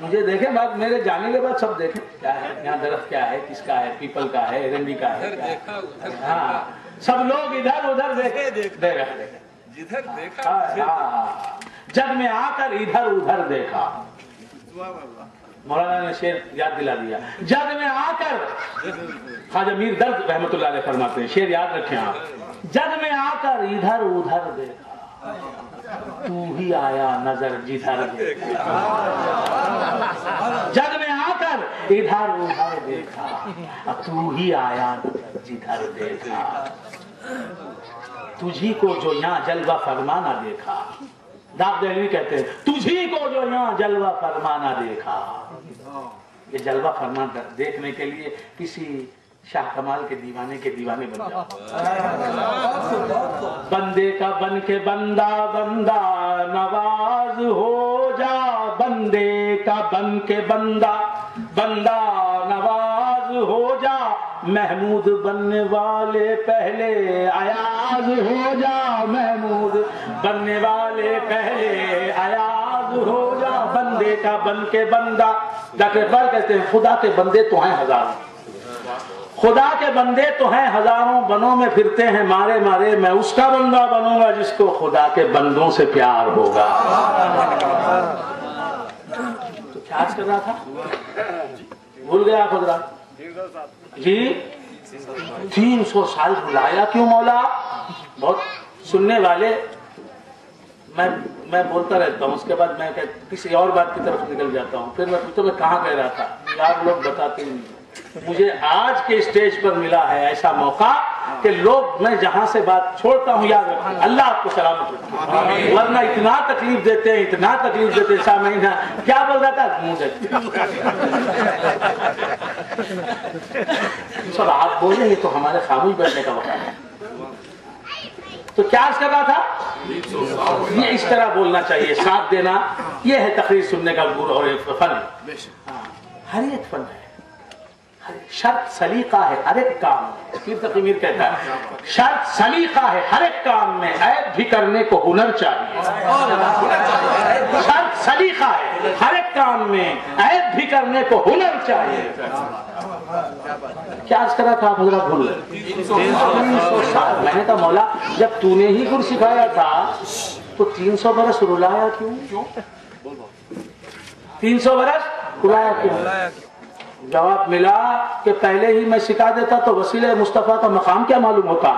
مجھے دیکھیں بات میرے جانے کے بعد سب دیکھیں۔ کیا ہے؟ یہاں درخت کیا ہے؟ کس کا ہے؟ پیپل کا ہے؟ ایرنڈی کا ہے؟ ہاں سب لوگ ادھر ادھر دیکھے دیکھ رہے جدھر دیکھا ہاں، ہاں۔ جگ میں آ کر ادھر ادھر دیکھا۔ مولانا نے شیر یاد دلا دیا۔ جگ میں آ کر خواجہ میر درد رحمت اللہ علیہ فرماتے ہیں شیر یاد رکھیں آپ۔ جگ میں آ کر ادھر ادھر دیکھا۔ تو ہی آیا نظر جدھر جگ میں آ کر ادھر ادھر دیکھا۔ تو ہی آیا نظر جدھر دیکھا۔ تجھی کو جو یہاں جلوہ فرمانا دیکھا۔ داغ دہلوی کہتے ہیں، تجھی کو جو یہاں جلوہ فرمانا دیکھا۔ یہ جلوہ فرمان دیکھنے کے لیے کسی شاہ کمال کے دیوانے کے دیوانے بن جاؤ۔ بندے کا بن کے بندہ بندہ نواز ہو جا۔ بندے کا بن کے بندہ بندہ نواز ہو جا۔ محمود بننے والے پہلے ایاز ہو جا۔ محمود بننے والے پہلے ایاز ہو جا۔ بندے کا بن کے بندہ۔ ڈاکٹر اقبال کہتے ہیں خدا کے بندے تو ہیں ہزاروں۔ خدا کے بندے تو ہیں، ہزاروں بنوں میں پھرتے ہیں، مارے مارے میں اس کا بندہ بنوں گا جس کو خدا کے بندوں سے پیار ہوگا۔ تو کیا کر رہا تھا؟ بھول گیا حضرات جی؟ تین سو سال بلایا کیوں مولا؟ بہت سننے والے، میں میں بولتا رہتا ہوں۔ اس کے بعد میں کسی اور بات کی طرف نکل جاتا ہوں۔ پھر میں پوچھتا ہوں، میں کہاں کہہ رہا تھا؟ یار لوگ بتاتے ہی نہیں۔ مجھے آج کے اسٹیج پر ملا ہے ایسا موقع کہ لوگ میں جہاں سے بات چھوڑتا ہوں یاد رکھیں اللہ آپ کو سلامت رکھے۔ ورنہ اتنا تکلیف دیتے ہیں اتنا تکلیف دیتے ہیں سامعین کیا بول رہا تھا؟ منہ سب آپ بولیں یہ تو ہمارے خاموش بیٹھنے کا وقت ہے۔ تو کیا عرض کر رہا تھا؟ یہ اس طرح بولنا چاہیے ساتھ دینا۔ یہ ہے تقریر سننے کا اور فن۔ ہاں، ہر ایک فن ہے۔ ہر ایک شرط سلیقہ ہے ہر ایک کام میں۔ پیر تقی میر کہتا ہے، شرط سلیقہ ہے ہر ایک کام میں، عیب بھی کرنے کو ہنر چاہیے۔ شرط سلیقہ ہے ہر ایک کام میں، عیب بھی کرنے کو ہنر چاہیے۔ کیا عرض کرا تھا آپ حضرات بھول گئے؟ میں نے کہا، مولا، جب تو نے ہی گر سکھایا تھا، تو تین سو برس رلایا کیوں؟ تین سو برس رلایا کیوں؟ جواب ملا کہ پہلے ہی میں سکھا دیتا تو وسیلہ مصطفیٰ کا مقام کیا معلوم ہوتا؟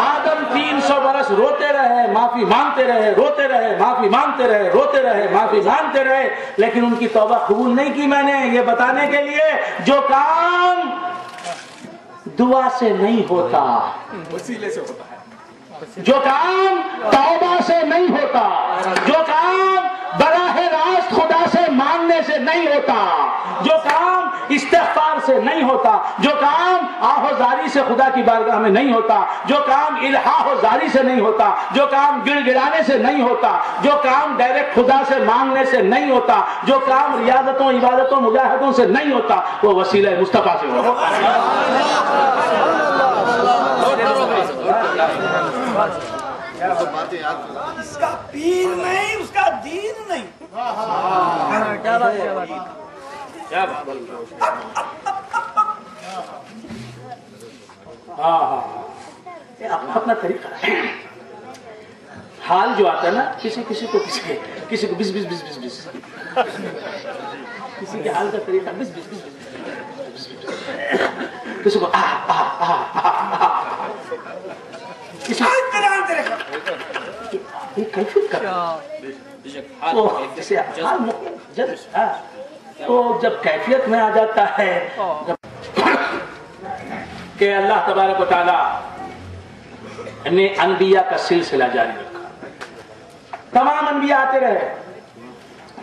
آدم تین سو برس روتے رہے معافی مانگتے رہے روتے رہے معافی مانگتے رہے روتے رہے معافی مانگتے رہے لیکن ان کی توبہ قبول نہیں کی میں نے یہ بتانے کے لیے جو کام دعا سے نہیں ہوتا وسیلے سے ہوتا ہے۔ جو کام توبہ سے نہیں ہوتا جو کام براہ راست سے نہیں ہوتا۔ جو کام استغفار سے نہیں ہوتا، جو کام آہ و زاری سے خدا کی بارگاہ میں نہیں ہوتا، جو کام الہا و زاری سے نہیں ہوتا، جو کام گڑ گڑانے سے نہیں ہوتا، جو کام ڈائریکٹ خدا سے مانگنے سے نہیں ہوتا، جو کام ریاضتوں، عبادتوں، مجاہدوں سے نہیں ہوتا، وہ وسیلہ مصطفیٰ سے ہوتا۔ اس کا پیر نہیں، اس کا دین نہیں۔ ہاں ہاں یہ اپنا طریقہ۔ حال جو آتا ہے نا کسی کسی کو کسی کے کسی کو بس بس بس بس بس۔ کسی کے حال کا طریقہ بس بس بس بس۔ کسی کو کسی کیفیت کر جب تو جب کیفیت میں آ جاتا ہے کہ اللہ تبارک و تعالی نے انبیاء کا سلسلہ جاری رکھا۔ تمام انبیاء آتے رہے۔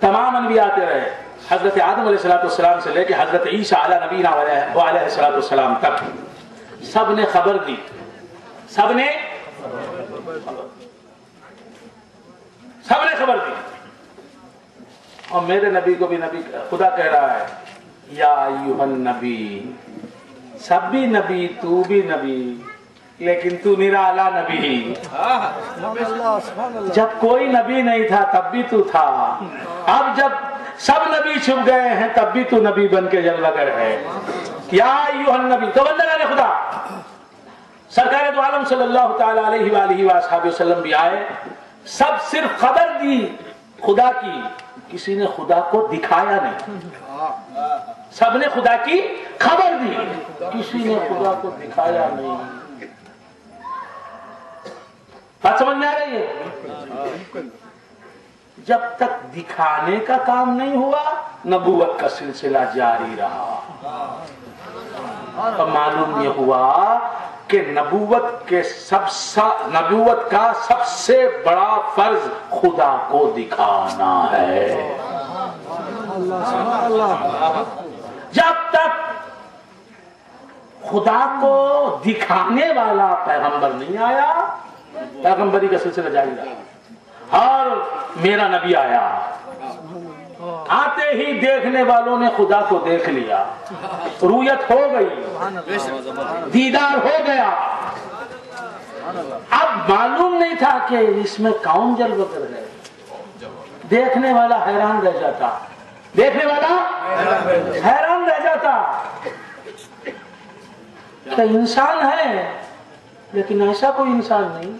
تمام انبیاء آتے رہے۔ حضرت آدم علیہ السلام والسلام سے لے کے حضرت عیسیٰ علیہ نبینا علیہ السلام والسلام تک سب نے خبر دی۔ سب نے سب نے خبر دی۔ اور میرے نبی کو بھی نبی خدا کہہ رہا ہے، یا ایوہ النبی سب بھی نبی، تو بھی نبی، لیکن تو نرالا نبی۔ جب کوئی نبی نہیں تھا، تب بھی تو تھا۔ اب جب سب نبی چھپ گئے ہیں، تب بھی تو نبی بن کے جلوہ گر ہے۔ یا ایوہ النبی تو بندگان خدا۔ سرکار دو عالم صلی اللہ تعالی علیہ وآلہ وآلہ وسلم بھی آئے۔ سب صرف خبر دی خدا کی۔ کسی نے خدا کو دکھایا نہیں۔ سب نے خدا کی خبر دی۔ کسی نے خدا کو دکھایا نہیں۔ بات سمجھ میں آ رہی ہے؟ جب تک دکھانے کا کام نہیں ہوا، نبوت کا سلسلہ جاری رہا۔ معلوم یہ ہوا کہ نبوت کے سب سا نبوت کا سب سے بڑا فرض خدا کو دکھانا ہے۔ جب تک خدا کو دکھانے والا پیغمبر نہیں آیا، پیغمبری کا سلسلہ جاری رہا۔ اور میرا نبی آیا۔ آتے ہی دیکھنے والوں نے خدا کو دیکھ لیا۔ رویت ہو گئی۔ دیدار ہو گیا۔ اب معلوم نہیں تھا کہ اس میں کون جلوہ کر ہے دیکھنے والا حیران رہ جاتا۔ دیکھنے والا حیران رہ جاتا۔ کہ انسان ہے، لیکن ایسا کوئی انسان نہیں۔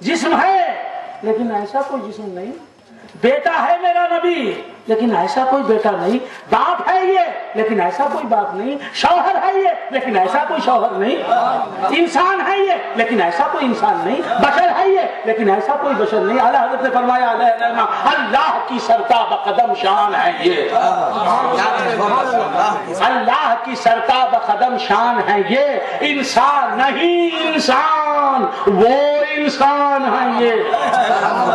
جسم ہے، لیکن ایسا کوئی جسم نہیں۔ بیٹا ہے میرا نبی۔ لیکن ایسا کوئی بیٹا نہیں۔ باپ ہے یہ، لیکن ایسا کوئی باپ نہیں۔ شوہر ہے یہ، لیکن ایسا کوئی شوہر نہیں۔ انسان ہے یہ، لیکن ایسا کوئی انسان نہیں۔ بشر ہے یہ، لیکن ایسا کوئی بشر نہیں۔ اعلیٰ حضرت نے فرمایا اللہ کی سرتاب قدم شان ہے یہ۔ اللہ کی سرتاب قدم شان ہے یہ۔ انسان نہیں، انسان وہ انسان ہے یہ۔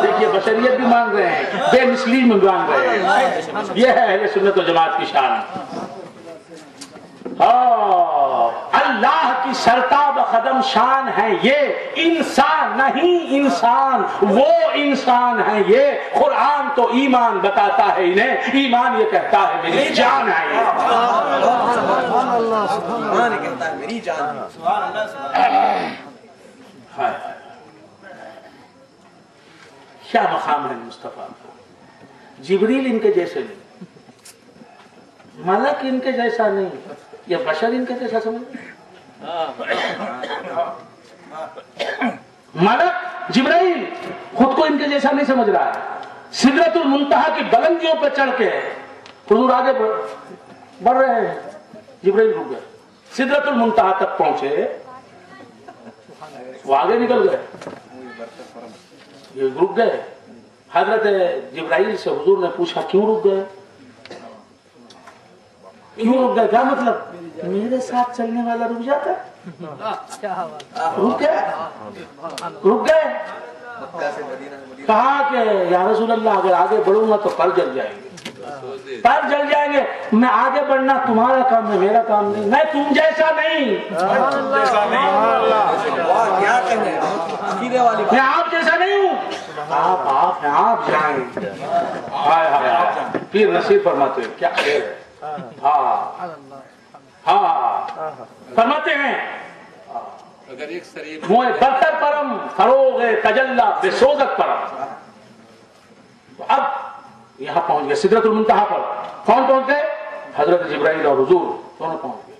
دیکھیے بشریت بھی مان رہے ہیں بے مثلی میں مان رہے ہیں۔ یہ ہے اہل سنت و جماعت کی شان۔ ہاں، اللہ کی سرتاب قدم شان ہے یہ۔ انسان نہیں انسان وہ انسان ہے یہ۔ قرآن تو ایمان بتاتا ہے انہیں ایمان یہ کہتا ہے میری جان ہے یہ سبحان کہتا ہے میری جان ہائے۔ کیا مقام ہے مصطفیٰ کو؟ جبریل ان کے جیسے نہیں۔ ملک ان کے جیسا نہیں۔ یا بشر ان کے جیسا سمجھ ملک جبرائیل خود کو ان کے جیسا نہیں سمجھ رہا ہے۔ سدرت المنتہا کی بلندیوں پہ چڑھ کے حضور آگے بڑھ رہے ہیں۔ جبرائیل رک گئے سدرت المنتہا تک پہنچے۔ وہ آگے نکل گئے۔ یہ رک گئے۔ حضرت جبرائیل سے حضور نے پوچھا، کیوں رک گئے؟ کیوں رک گئے؟ کیا مطلب؟ میرے ساتھ چلنے والا رک جاتا رک گئے؟ رک گئے؟ کہا کہ یا رسول اللہ، اگر آگے بڑھوں گا تو پر جل جائیں گے۔ پر جل جائیں گے۔ میں آگے بڑھنا تمہارا کام ہے میرا کام نہیں۔ میں تم جیسا نہیں۔ واہ کیا کہنے ہیں عقیدے والی میں آپ جیسا نہیں ہوں۔ آپ آپ ہیں آپ جائیں۔ ہائے ہائے ہائے۔ پھر نصیب فرماتے ہیں کیا ہاں۔ ہاں۔ فرماتے ہیں۔ اگر ایک شریف موئے برتر پرم فروغ تجلہ بسوزت پرم۔ تو اب یہاں پہنچ گئے، سدرت المنتہا پر۔ کون پہنچ گئے؟ حضرت جبرائیل اور حضور۔ دونوں پہنچ گئے۔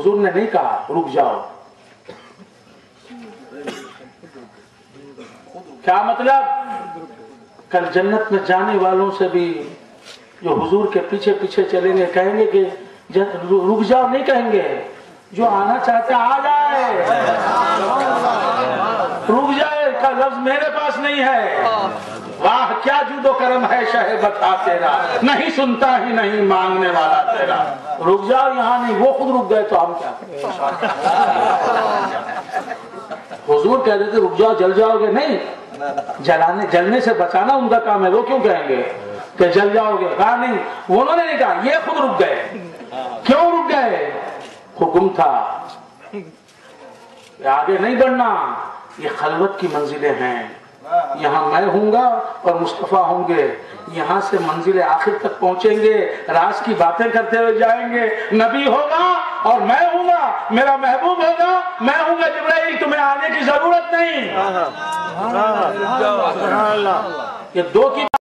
حضور نے نہیں کہا، رک جاؤ۔ کیا مطلب؟ کل جنت میں جانے والوں سے بھی جو حضور کے پیچھے پیچھے چلیں گے، کہیں گے کہ جن- رک جاؤ، نہیں کہیں گے۔ جو آنا چاہتے آ جائے۔ رک جائے، کا لفظ میرے پاس نہیں ہے۔ واہ، کیا جود و کرم ہے شہ بتا تیرا؟ نہیں سنتا ہی نہیں مانگنے والا تیرا۔ رک جاؤ، یہاں نہیں، وہ خود رک گئے تو ہم کیا حضور کہہ رہے تھے، رک جاؤ، جل جاؤ گے۔ نہیں، جلانے، جلنے سے بچانا ان کا کام ہے۔ وہ کیوں کہیں گے؟ کہ جل جاؤ گے۔ کہا نہیں انہوں نے نہیں کہا، یہ خود رک گئے۔ کیوں رک گئے؟ حکم تھا۔ آگے نہیں بڑھنا، یہ خلوت کی منزلیں ہیں۔ یہاں میں ہوں گا اور مصطفیٰ ہوں گے۔ یہاں سے منزل آخر تک پہنچیں گے۔ راز کی باتیں کرتے ہوئے جائیں گے۔ نبی ہوگا اور میں ہوں گا۔ میرا محبوب ہوگا۔ میں ہوں گا جبرائیل۔ تمہیں آنے کی ضرورت نہیں۔ یہ دو کی